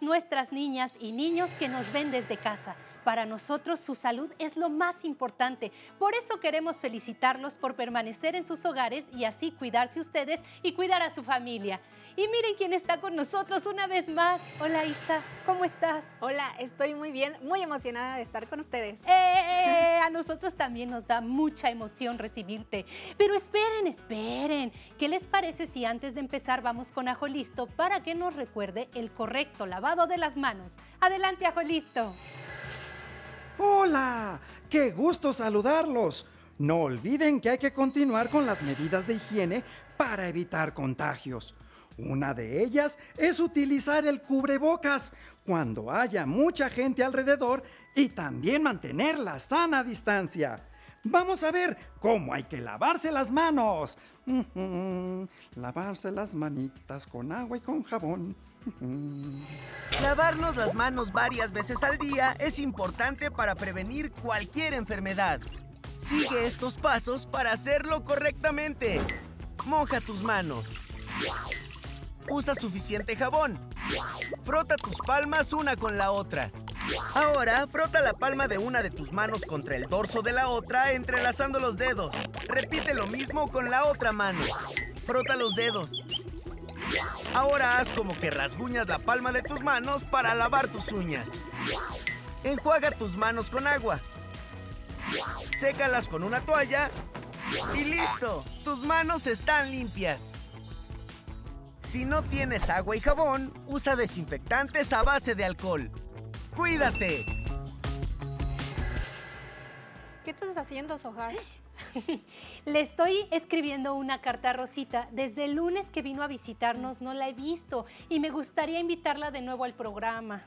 nuestras niñas y niños que nos ven desde casa. Para nosotros su salud es lo más importante. Por eso queremos felicitarlos por permanecer en sus hogares y así cuidarse ustedes y cuidar a su familia. Y miren quién está con nosotros una vez más. Hola Itza, ¿cómo estás? Hola, estoy muy bien, muy emocionada de estar con ustedes. ¡Eh! A nosotros también nos da mucha emoción recibirte. Pero esperen, esperen. ¿Qué les parece si antes de empezar vamos con Ajo Listo para que nos recuerde el correcto lavado de las manos? Adelante, Ajo Listo. ¡Hola! ¡Qué gusto saludarlos! No olviden que hay que continuar con las medidas de higiene para evitar contagios. Una de ellas es utilizar el cubrebocas cuando haya mucha gente alrededor y también mantener la sana distancia. Vamos a ver cómo hay que lavarse las manos. Lavarse las manitas con agua y con jabón. Lavarnos las manos varias veces al día es importante para prevenir cualquier enfermedad. Sigue estos pasos para hacerlo correctamente. Moja tus manos. Usa suficiente jabón. Frota tus palmas una con la otra. Ahora, frota la palma de una de tus manos contra el dorso de la otra entrelazando los dedos. Repite lo mismo con la otra mano. Frota los dedos. Ahora haz como que rasguñas la palma de tus manos para lavar tus uñas. Enjuaga tus manos con agua. Sécalas con una toalla. Y listo, tus manos están limpias. Si no tienes agua y jabón, usa desinfectantes a base de alcohol. ¡Cuídate! ¿Qué estás haciendo, Sohar? Le estoy escribiendo una carta a Rosita. Desde el lunes que vino a visitarnos no la he visto y me gustaría invitarla de nuevo al programa.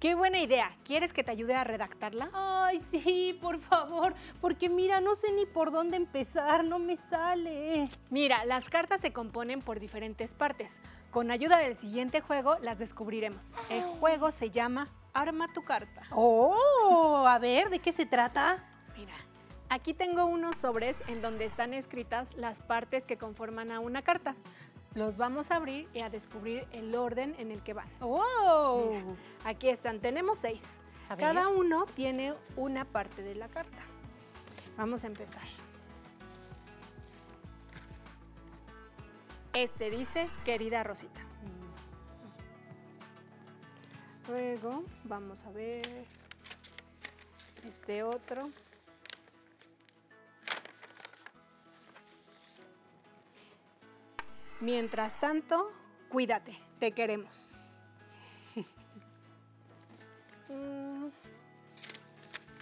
Qué buena idea. ¿Quieres que te ayude a redactarla? Ay, sí, por favor, porque mira, no sé ni por dónde empezar, no me sale. Mira, las cartas se componen por diferentes partes. Con ayuda del siguiente juego las descubriremos. El juego se llama Arma tu carta. Oh, a ver, ¿de qué se trata? Mira, aquí tengo unos sobres en donde están escritas las partes que conforman a una carta. Los vamos a abrir y a descubrir el orden en el que van. ¡Oh! Mira, aquí están, tenemos seis. Cada uno tiene una parte de la carta. Vamos a empezar. Este dice, querida Rosita. Luego, vamos a ver este otro. Mientras tanto, cuídate, te queremos. Mm.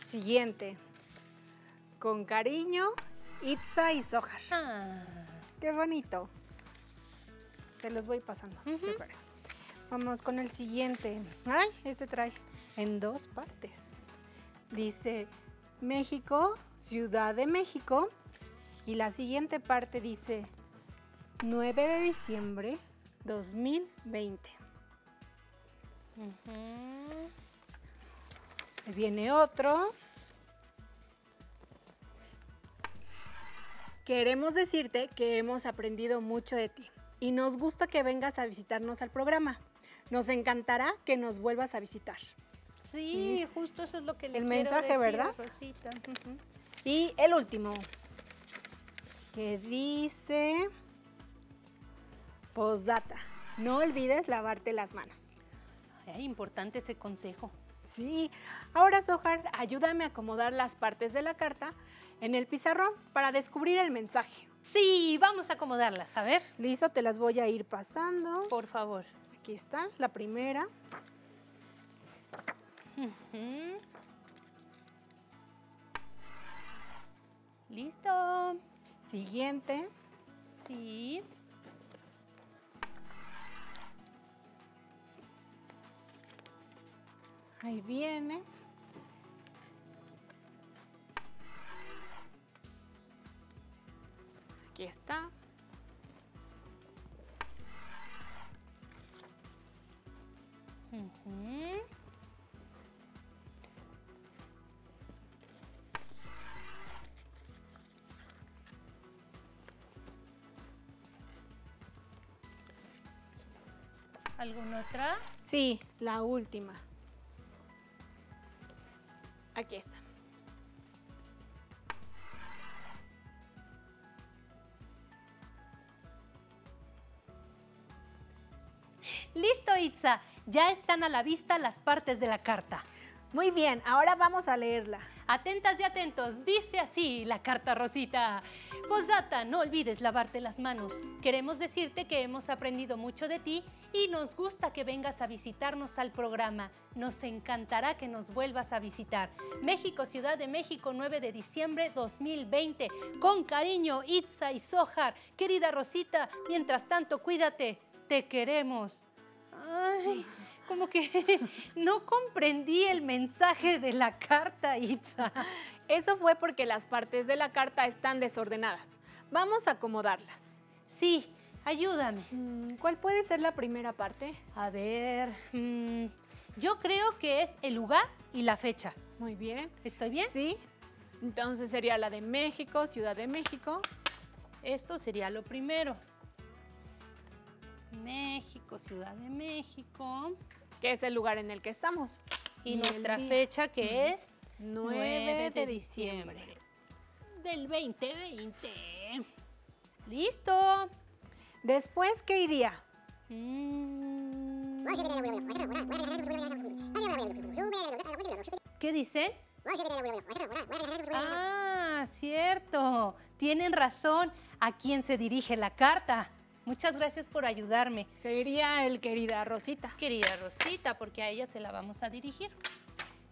Siguiente. Con cariño, Itza y Sohar. Ah. Qué bonito. Te los voy pasando. yo creo. Vamos con el siguiente. Ay, este trae en dos partes. Dice México, Ciudad de México. Y la siguiente parte dice 9 de diciembre 2020. Ahí viene otro. Queremos decirte que hemos aprendido mucho de ti y nos gusta que vengas a visitarnos al programa. Nos encantará que nos vuelvas a visitar. Sí, justo eso es lo que le El quiero mensaje, decir ¿verdad? Y el último, que dice, postdata, no olvides lavarte las manos. Ay, importante ese consejo. Sí, ahora Sohar, ayúdame a acomodar las partes de la carta en el pizarrón para descubrir el mensaje. Sí, vamos a acomodarlas, a ver, Listo, te las voy a ir pasando. por favor. Aquí está, la primera. Listo. Siguiente. Sí. Ahí viene. Aquí está. Ujú. ¿Alguna otra? Sí, la última. Ya están a la vista las partes de la carta. Muy bien, ahora vamos a leerla. Atentas y atentos, dice así la carta Rosita. Postdata, no olvides lavarte las manos. Queremos decirte que hemos aprendido mucho de ti y nos gusta que vengas a visitarnos al programa. Nos encantará que nos vuelvas a visitar. México, Ciudad de México, 9 de diciembre 2020. Con cariño, Itza y Sohar. Querida Rosita, mientras tanto, cuídate. Te queremos. Ay, como que no comprendí el mensaje de la carta, Itza. Eso fue porque las partes de la carta están desordenadas. Vamos a acomodarlas. Sí, ayúdame. Mm, ¿Cuál puede ser la primera parte? A ver, mm, yo creo que es el lugar y la fecha. Muy bien. ¿Estoy bien? Sí. Entonces sería la de México, Ciudad de México. Esto sería lo primero. México, Ciudad de México. que es el lugar en el que estamos. Y, nuestra fecha que es 9 de diciembre. del 2020. Listo. Después, ¿qué iría? Mm. ¿Qué dice? Ah, cierto. Tienen razón. ¿A quién se dirige la carta? Muchas gracias por ayudarme. Sería el querida Rosita. Querida Rosita, porque a ella se la vamos a dirigir.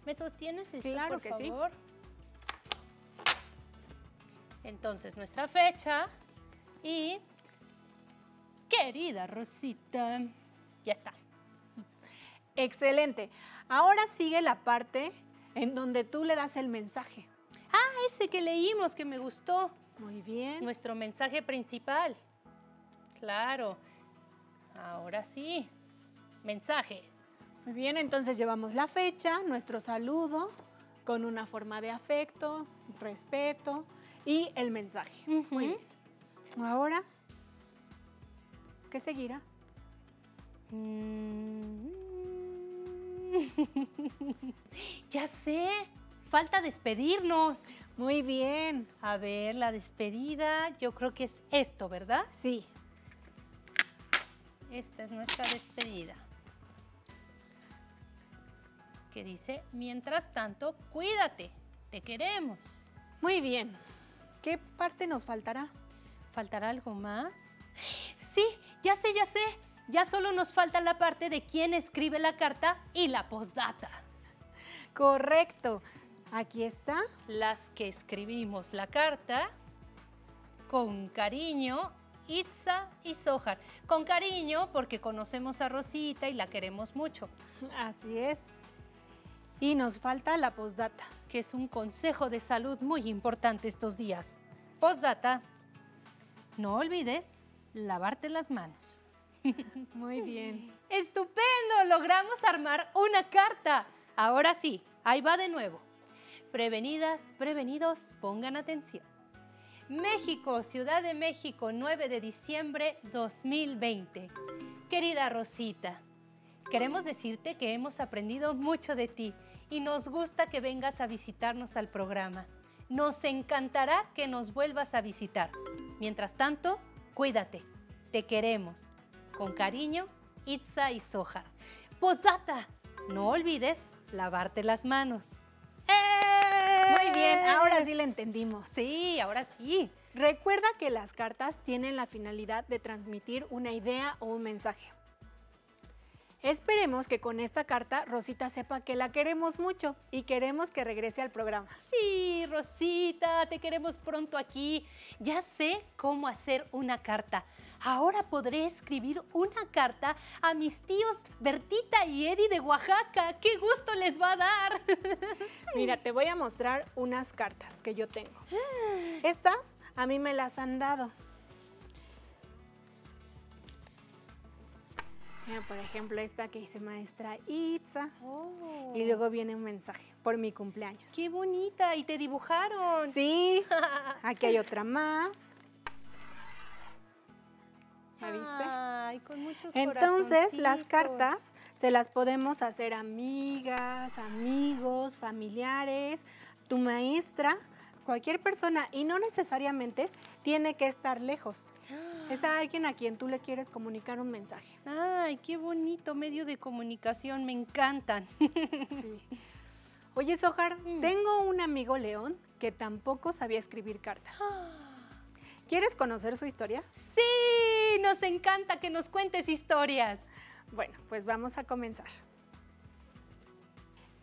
¿Me sostienes esto, Claro por que sí. favor? Entonces, nuestra fecha y... Querida Rosita. Ya está. Excelente. Ahora sigue la parte en donde tú le das el mensaje. Ese que leímos que me gustó. Muy bien. Nuestro mensaje principal. Claro. Ahora sí. Mensaje. Muy bien, entonces llevamos la fecha, nuestro saludo, con una forma de afecto, respeto y el mensaje. Muy bien. Ahora, ¿qué seguirá? Mm. ya sé. Falta despedirnos. Muy bien. A ver, la despedida, yo creo que es esto, ¿verdad? Sí. Esta es nuestra despedida. Que dice, mientras tanto, cuídate, te queremos. Muy bien. ¿Qué parte nos faltará? ¿Faltará algo más? Sí, ya sé, ya sé. Ya solo nos falta la parte de quién escribe la carta y la postdata. Correcto. Aquí está. Las que escribimos la carta con cariño, Itza y Sohar. Con cariño porque conocemos a Rosita y la queremos mucho. Así es. Y nos falta la postdata. que es un consejo de salud muy importante estos días. Postdata, no olvides lavarte las manos. Muy bien. ¡Estupendo! Logramos armar una carta. Ahora sí, ahí va de nuevo. Prevenidas, prevenidos, pongan atención. México, Ciudad de México, 9 de diciembre 2020. Querida Rosita, queremos decirte que hemos aprendido mucho de ti y nos gusta que vengas a visitarnos al programa. Nos encantará que nos vuelvas a visitar. Mientras tanto, cuídate. Te queremos. Con cariño, Itza y Sohar. Posdata, no olvides lavarte las manos. Bien, ahora sí la entendimos. Sí, ahora sí. Recuerda que las cartas tienen la finalidad de transmitir una idea o un mensaje. Esperemos que con esta carta Rosita sepa que la queremos mucho y queremos que regrese al programa. Sí, Rosita, te queremos pronto aquí. Ya sé cómo hacer una carta. Ahora podré escribir una carta a mis tíos Bertita y Eddie de Oaxaca. ¡Qué gusto les va a dar! Mira, te voy a mostrar unas cartas que yo tengo. Estas a mí me las han dado. Mira, por ejemplo, esta que dice maestra Itza. Y luego viene un mensaje por mi cumpleaños. ¡Qué bonita! Y te dibujaron. Sí, aquí hay otra más. ¿Ya viste? Ay, con muchos Entonces, las cartas se las podemos hacer amigas, amigos, familiares, tu maestra, cualquier persona y no necesariamente tiene que estar lejos. Es a alguien a quien tú le quieres comunicar un mensaje. Ay, qué bonito medio de comunicación, me encantan. Sí. Oye, Sojar, Mm. tengo un amigo león que tampoco sabía escribir cartas. ¿Quieres conocer su historia? Sí, nos encanta que nos cuentes historias. Bueno, pues vamos a comenzar.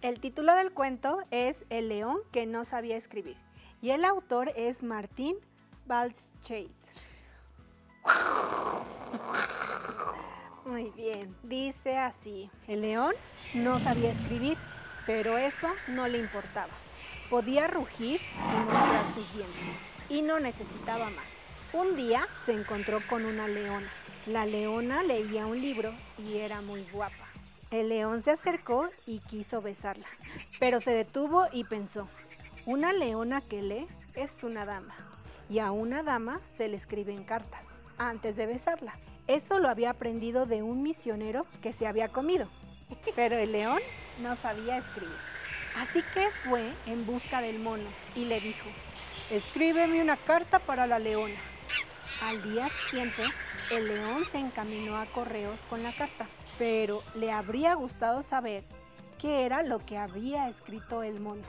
El título del cuento es El león que no sabía escribir y el autor es Martín Balscheit. Muy bien, dice así, el león no sabía escribir, pero eso no le importaba. Podía rugir y mostrar sus dientes y no necesitaba más. Un día se encontró con una leona. La leona leía un libro y era muy guapa. El león se acercó y quiso besarla, pero se detuvo y pensó, una leona que lee es una dama y a una dama se le escriben cartas antes de besarla. Eso lo había aprendido de un misionero que se había comido, pero el león no sabía escribir. Así que fue en busca del mono y le dijo, escríbeme una carta para la leona. Al día siguiente, el león se encaminó a correos con la carta, pero le habría gustado saber qué era lo que había escrito el mono.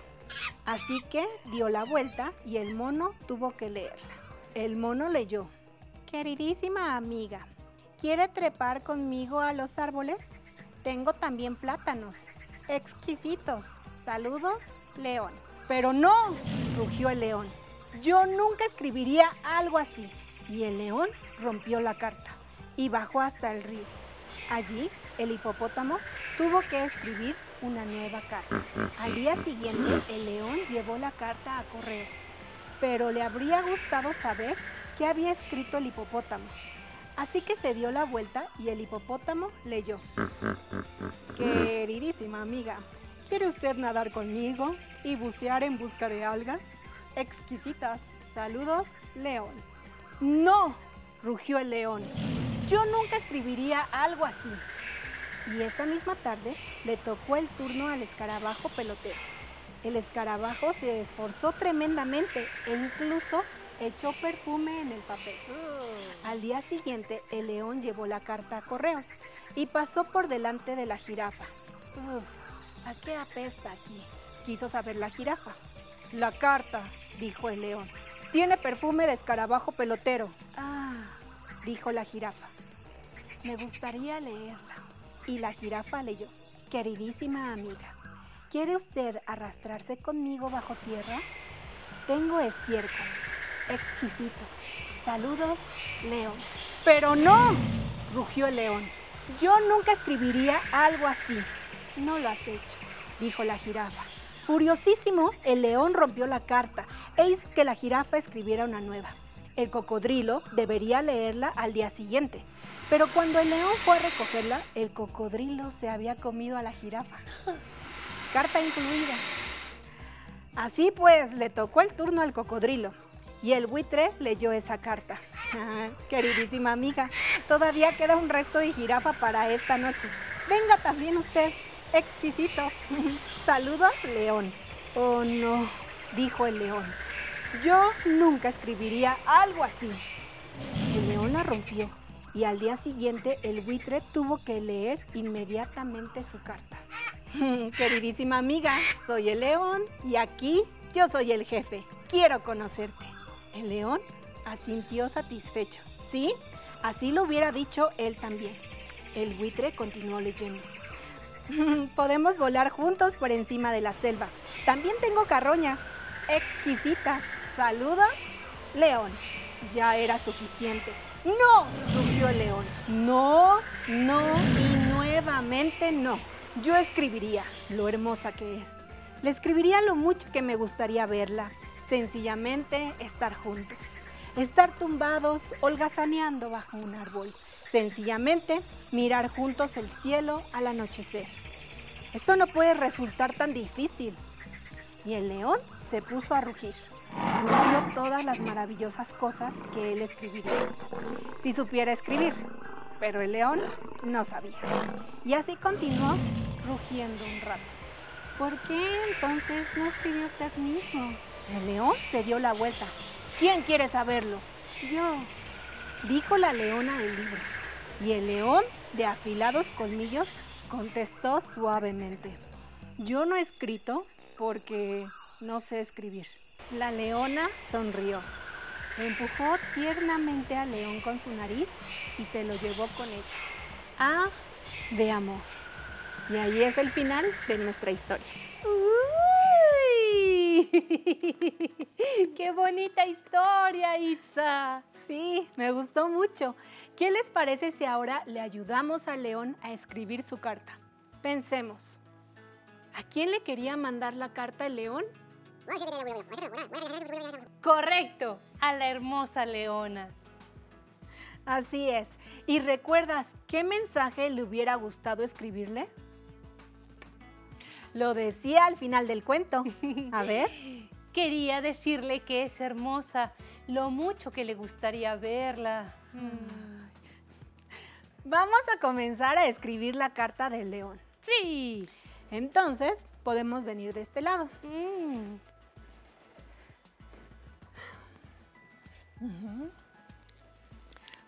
Así que dio la vuelta y el mono tuvo que leerla. El mono leyó, Queridísima amiga, ¿quiere trepar conmigo a los árboles? Tengo también plátanos, exquisitos. Saludos, león. Pero no, rugió el león. Yo nunca escribiría algo así. Y el león rompió la carta y bajó hasta el río. Allí, el hipopótamo tuvo que escribir una nueva carta. Al día siguiente, el león llevó la carta a correos, pero le habría gustado saber qué había escrito el hipopótamo. Así que se dio la vuelta y el hipopótamo leyó. Queridísima amiga, ¿quiere usted nadar conmigo y bucear en busca de algas? Exquisitas. Saludos, león. No, rugió el león. Yo nunca escribiría algo así. Y esa misma tarde le tocó el turno al escarabajo pelotero. El escarabajo se esforzó tremendamente e incluso echó perfume en el papel. Al día siguiente, el león llevó la carta a correos y pasó por delante de la jirafa. Uf, ¿a qué apesta aquí? Quiso saber la jirafa. La carta, dijo el león. Tiene perfume de escarabajo pelotero. Ah, dijo la jirafa. Me gustaría leerla. Y la jirafa leyó. Queridísima amiga, ¿quiere usted arrastrarse conmigo bajo tierra? Tengo estiércol. Exquisito. Saludos, león. Pero no, rugió el león. Yo nunca escribiría algo así. No lo has hecho, dijo la jirafa. Furiosísimo, el león rompió la carta e hizo que la jirafa escribiera una nueva. El cocodrilo debería leerla al día siguiente, pero cuando el león fue a recogerla, el cocodrilo se había comido a la jirafa. Carta incluida. Así pues, le tocó el turno al cocodrilo y el buitre leyó esa carta. Ah, queridísima amiga, todavía queda un resto de jirafa para esta noche. Venga también usted, exquisito. Saludos, león. Oh no, dijo el león. Yo nunca escribiría algo así. El león la rompió y al día siguiente el buitre tuvo que leer inmediatamente su carta. Queridísima amiga, soy el león y aquí yo soy el jefe. Quiero conocerte. El león asintió satisfecho. Sí, así lo hubiera dicho él también. El buitre continuó leyendo. Podemos volar juntos por encima de la selva. También tengo carroña. Exquisita. Saludos, león. Ya era suficiente. ¡No! rugió el león. No, no y nuevamente no. Yo escribiría lo hermosa que es. Le escribiría lo mucho que me gustaría verla. Sencillamente estar juntos. Estar tumbados, holgazaneando bajo un árbol. Sencillamente mirar juntos el cielo al anochecer. Eso no puede resultar tan difícil. Y el león se puso a rugir. Escribió todas las maravillosas cosas que él escribiría. Si supiera escribir, pero el león no sabía. Y así continuó rugiendo un rato. ¿Por qué entonces no escribió usted mismo? El león se dio la vuelta. ¿Quién quiere saberlo? Yo, dijo la leona del libro. Y el león, de afilados colmillos, contestó suavemente. Yo no he escrito porque no sé escribir. La leona sonrió. Empujó tiernamente al león con su nariz y se lo llevó con ella. Ah, de amor. Y ahí es el final de nuestra historia. ¡Uy! ¡Qué bonita historia, Itza! Sí, me gustó mucho. ¿Qué les parece si ahora le ayudamos al león a escribir su carta? Pensemos. ¿A quién le quería mandar la carta el león? Correcto, a la hermosa leona. Así es. ¿Y recuerdas qué mensaje le hubiera gustado escribirle? Lo decía al final del cuento. A ver. Quería decirle que es hermosa, lo mucho que le gustaría verla. Vamos a comenzar a escribir la carta del león. Sí. Entonces, podemos venir de este lado. Mm.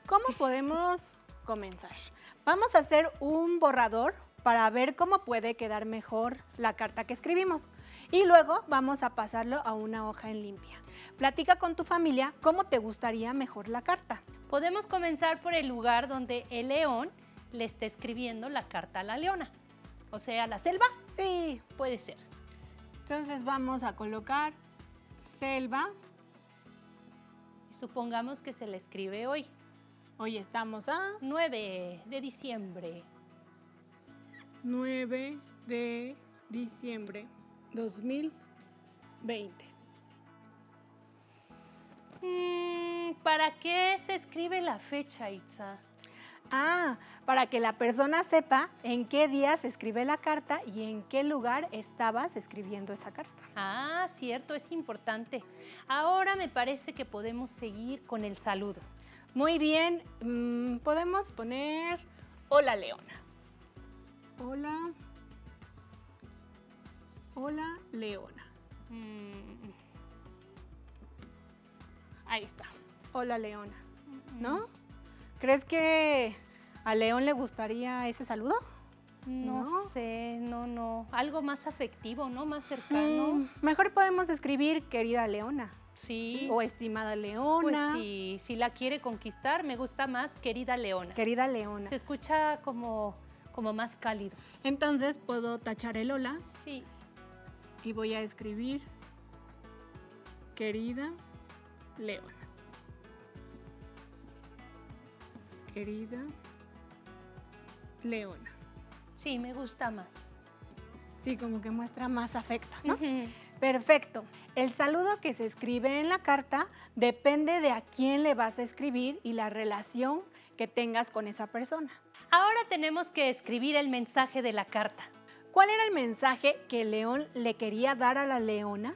¿Cómo podemos comenzar? Vamos a hacer un borrador para ver cómo puede quedar mejor la carta que escribimos. Y luego vamos a pasarlo a una hoja en limpia. Platica con tu familia cómo te gustaría mejor la carta. Podemos comenzar por el lugar donde el león le está escribiendo la carta a la leona. O sea, la selva Sí, puede ser. entonces vamos a colocar selva. Supongamos que se le escribe hoy, Hoy estamos a 9 de diciembre. 9 de diciembre 2020. Mm, ¿Para qué se escribe la fecha, Itza? Ah, para que la persona sepa en qué día se escribe la carta y en qué lugar estabas escribiendo esa carta. Ah, cierto, es importante. Ahora me parece que podemos seguir con el saludo. Muy bien, mm, podemos poner hola Leona. Hola. Hola Leona. Mm, Ahí está. Hola Leona. ¿No? ¿Crees que a León le gustaría ese saludo? no, ¿No? sé, no, no. Algo más afectivo, ¿no? Más cercano. Mm, mejor podemos escribir querida Leona. Sí. O estimada pues Leona. sí, si la quiere conquistar, me gusta más querida leona. Querida Leona. Se escucha como, como más cálido. Entonces puedo tachar el hola Sí. y voy a escribir querida Leona. Querida Leona. Sí, me gusta más. Sí, como que muestra más afecto, ¿no? Perfecto. El saludo que se escribe en la carta depende de a quién le vas a escribir y la relación que tengas con esa persona. Ahora tenemos que escribir el mensaje de la carta. ¿Cuál era el mensaje que León le quería dar a la leona?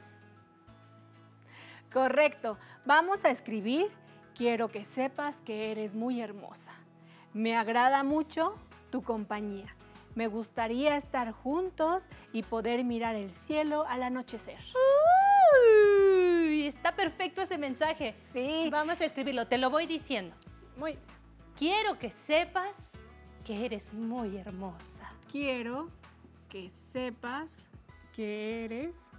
Correcto. Vamos a escribir, quiero que sepas que eres muy hermosa. Me agrada mucho tu compañía. Me gustaría estar juntos y poder mirar el cielo al anochecer. Uy, está perfecto ese mensaje. Sí. Vamos a escribirlo, te lo voy diciendo. Muy. Quiero que sepas que eres muy hermosa. Quiero que sepas que eres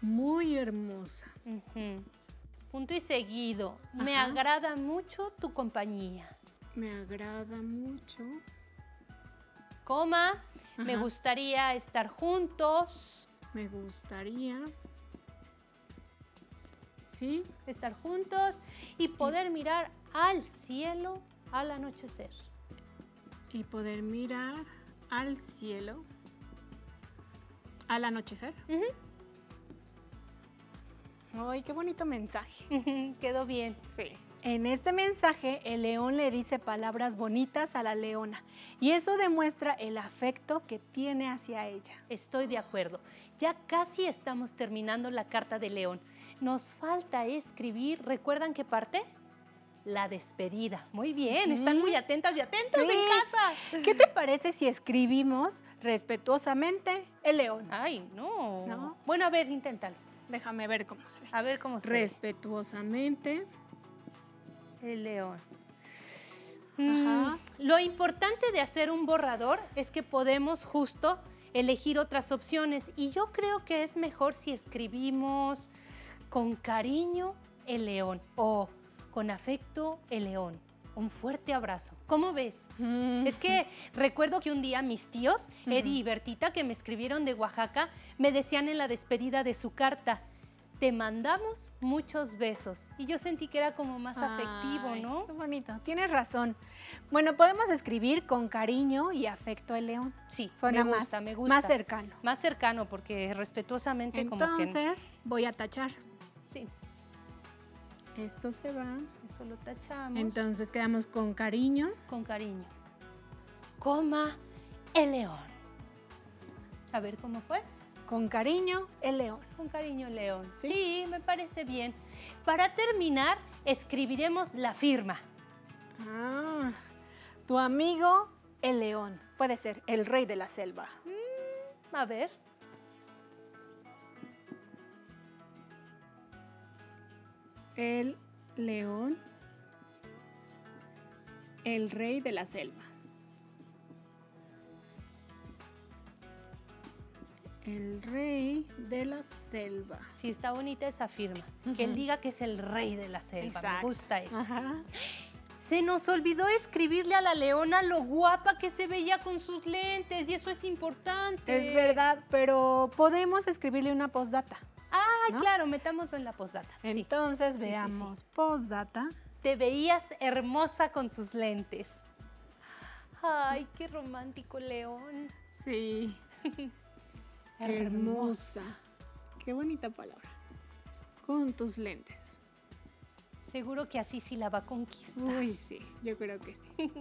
muy hermosa. Ujú. Punto y seguido. Me agrada mucho tu compañía. Me agrada mucho. Coma, me gustaría estar juntos. Me gustaría. ¿Sí? Estar juntos y poder mirar al cielo al anochecer. Y poder mirar al cielo al anochecer. Ay, qué bonito mensaje. Quedó bien. Sí. En este mensaje, el león le dice palabras bonitas a la leona y eso demuestra el afecto que tiene hacia ella. Estoy de acuerdo. Ya casi estamos terminando la carta de León. Nos falta escribir, ¿recuerdan qué parte? La despedida. Muy bien, están muy atentas y atentos Sí. en casa. ¿Qué te parece si escribimos respetuosamente el león? Ay, no. ¿No? Bueno, a ver, inténtalo. Déjame ver cómo se ve. A ver cómo se ve. Respetuosamente. El león. Ajá. Mm, lo importante de hacer un borrador es que podemos justo elegir otras opciones y yo creo que es mejor si escribimos con cariño el león o con afecto el león. Un fuerte abrazo. ¿Cómo ves? Es que recuerdo que un día mis tíos, Eddie y Bertita, que me escribieron de Oaxaca, me decían en la despedida de su carta, te mandamos muchos besos. Y yo sentí que era como más afectivo, Ay, ¿no? Qué bonito, tienes razón. Bueno, podemos escribir con cariño y afecto el león. Sí, Suena me gusta, más, me gusta. más cercano. Más cercano, porque respetuosamente como que... Entonces, voy a tachar. Sí, Esto se va. eso lo tachamos Entonces quedamos con cariño. con cariño. Coma el león. A ver cómo fue. Con cariño, el león. Con cariño león. ¿Sí? sí, me parece bien. Para terminar, escribiremos la firma. Ah, tu amigo, el león. Puede ser el rey de la selva. A ver. El león, el rey de la selva. El rey de la selva. Sí, está bonita esa firma. Que él diga que es el rey de la selva. Me gusta eso. Ajá. Se nos olvidó escribirle a la leona lo guapa que se veía con sus lentes y eso es importante. Es verdad, pero podemos escribirle una postdata. Ah, ¿no? claro, metámoslo en la posdata. Sí. Entonces sí, sí. veamos postdata. Te veías hermosa con tus lentes. Ay, qué romántico, León. Sí. Hermosa. Qué bonita palabra. Con tus lentes. Seguro que así sí la va a conquistar. Uy, sí, yo creo que sí.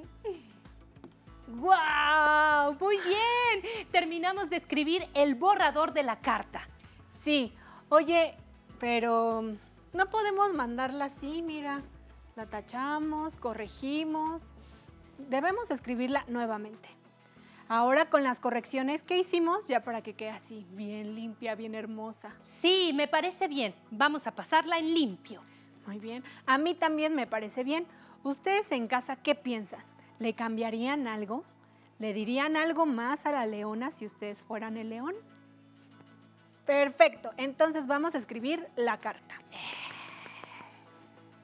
¡Guau! Muy bien. Terminamos de escribir el borrador de la carta. Sí, oye, pero no podemos mandarla así, mira. La tachamos, corregimos. Debemos escribirla nuevamente. Ahora con las correcciones que hicimos, ya para que quede así, bien limpia, bien hermosa. Sí, me parece bien. Vamos a pasarla en limpio. Muy bien. A mí también me parece bien. ¿Ustedes en casa qué piensan? ¿Le cambiarían algo? ¿Le dirían algo más a la leona si ustedes fueran el león? Perfecto. Entonces vamos a escribir la carta.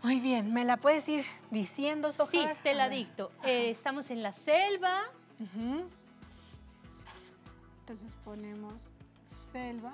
Muy bien. ¿Me la puedes ir diciendo, Sojar? Sí, te la dicto. Eh, estamos en la selva. Entonces ponemos selva.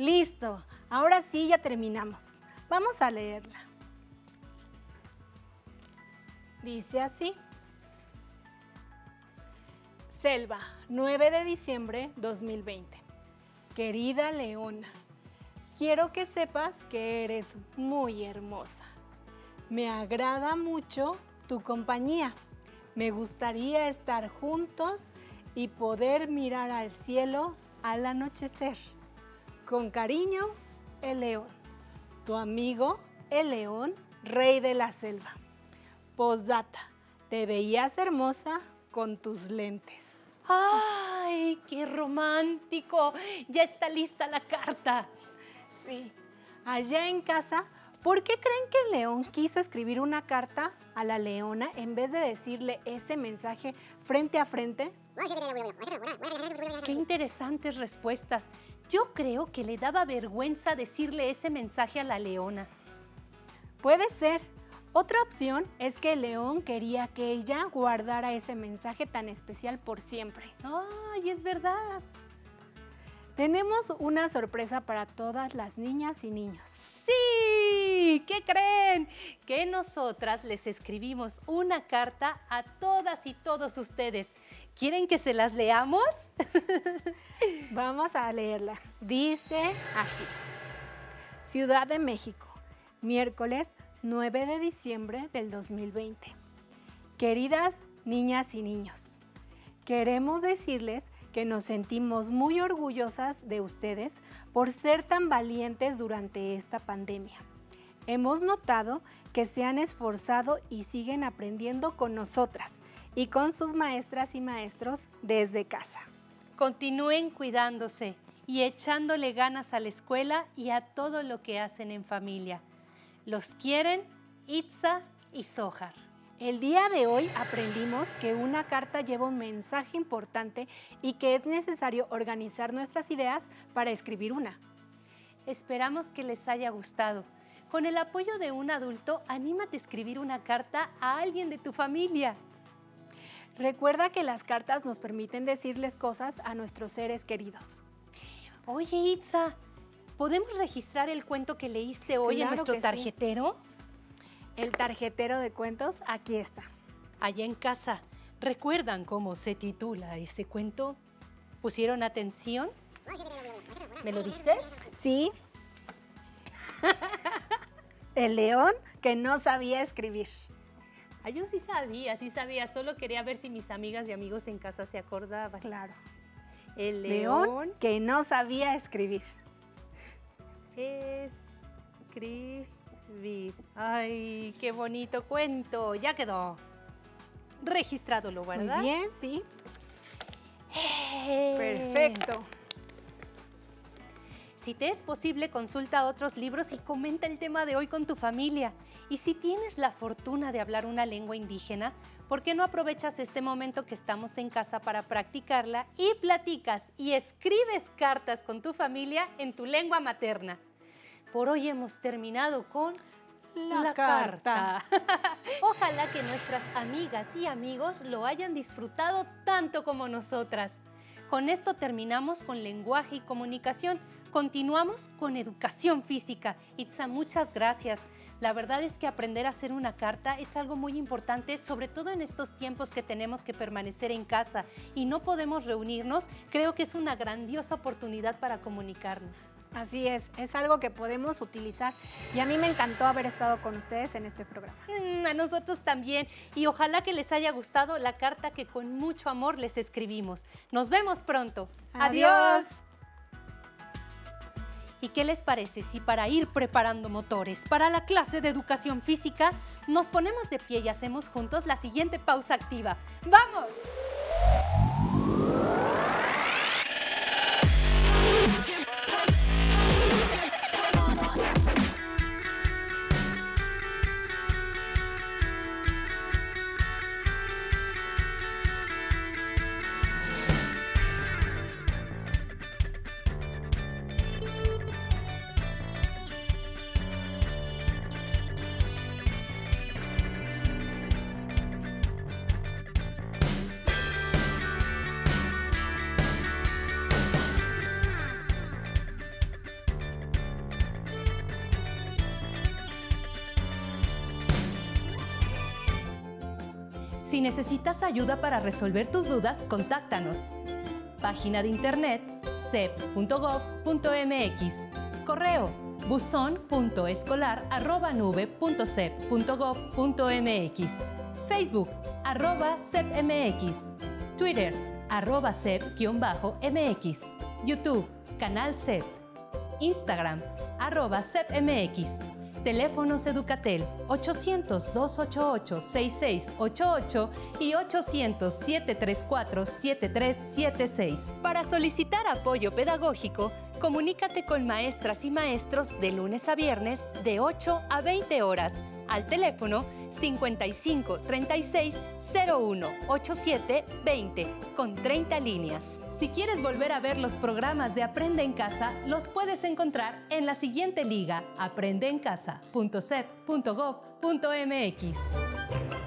Listo. Ahora sí ya terminamos. Vamos a leerla. Dice así. Selva, 9 de diciembre 2020. Querida Leona, quiero que sepas que eres muy hermosa. Me agrada mucho tu compañía. Me gustaría estar juntos y poder mirar al cielo al anochecer. Con cariño, el león. Tu amigo, el león, rey de la selva. Postdata, te veías hermosa con tus lentes. ¡Ay, qué romántico! Ya está lista la carta. Sí. Allá en casa, ¿por qué creen que el león quiso escribir una carta a la leona en vez de decirle ese mensaje frente a frente? Qué interesantes respuestas. Yo creo que le daba vergüenza decirle ese mensaje a la leona. Puede ser. Otra opción es que el león quería que ella guardara ese mensaje tan especial por siempre. ¡Ay, es verdad! Tenemos una sorpresa para todas las niñas y niños. ¡Sí! ¿Qué creen? Que nosotras les escribimos una carta a todas y todos ustedes. ¿Quieren que se las leamos? Vamos a leerla. Dice así. Ciudad de México, miércoles 9 de diciembre del 2020. Queridas niñas y niños, queremos decirles que nos sentimos muy orgullosas de ustedes por ser tan valientes durante esta pandemia. Hemos notado que se han esforzado y siguen aprendiendo con nosotras y con sus maestras y maestros desde casa. Continúen cuidándose y echándole ganas a la escuela y a todo lo que hacen en familia. Los quieren Itza y Sohar. El día de hoy aprendimos que una carta lleva un mensaje importante y que es necesario organizar nuestras ideas para escribir una. Esperamos que les haya gustado. Con el apoyo de un adulto, anímate a escribir una carta a alguien de tu familia. Recuerda que las cartas nos permiten decirles cosas a nuestros seres queridos. Oye, Itza, ¿podemos registrar el cuento que leíste hoy en nuestro sí. tarjetero? El tarjetero de cuentos aquí está. Allá en casa, ¿recuerdan cómo se titula ese cuento? ¿Pusieron atención? ¿Me lo dices? Sí. El león que no sabía escribir. Ah, yo sí sabía, sí sabía, solo quería ver si mis amigas y amigos en casa se acordaban. Claro. El León león que no sabía escribir. escribir. Ay, qué bonito cuento, ya quedó. Registrado, ¿lo Muy verdad? bien, sí. Eh. Perfecto. Si te es posible, consulta otros libros y comenta el tema de hoy con tu familia. Y si tienes la fortuna de hablar una lengua indígena, ¿por qué no aprovechas este momento que estamos en casa para practicarla y platicas y escribes cartas con tu familia en tu lengua materna? Por hoy hemos terminado con La carta. Ojalá que nuestras amigas y amigos lo hayan disfrutado tanto como nosotras. Con esto terminamos con lenguaje y comunicación. Continuamos con educación física. Itza, muchas gracias. La verdad es que aprender a hacer una carta es algo muy importante, sobre todo en estos tiempos que tenemos que permanecer en casa y no podemos reunirnos. Creo que es una grandiosa oportunidad para comunicarnos. Así es, es algo que podemos utilizar y a mí me encantó haber estado con ustedes en este programa. Mm, A nosotros también. Y ojalá que les haya gustado la carta que con mucho amor les escribimos. Nos vemos pronto. Adiós. ¿Y qué les parece si para ir preparando motores para la clase de educación física nos ponemos de pie y hacemos juntos la siguiente pausa activa? ¡Vamos! Si necesitas ayuda para resolver tus dudas, contáctanos. Página de internet cep.gov.mx. Correo buzón.escolar.nube.cep.gov.mx. Facebook arroba cepmx. Twitter arroba cep-mx. YouTube canal cep. Instagram arroba cepmx. Teléfonos Educatel 800-288-6688 y 800-734-7376. Para solicitar apoyo pedagógico, comunícate con maestras y maestros de lunes a viernes de 8 a 20 horas al teléfono 55 36 01 87 20 con 30 líneas. Si quieres volver a ver los programas de Aprende en Casa, los puedes encontrar en la siguiente liga aprendeencasa.cep.gov.mx.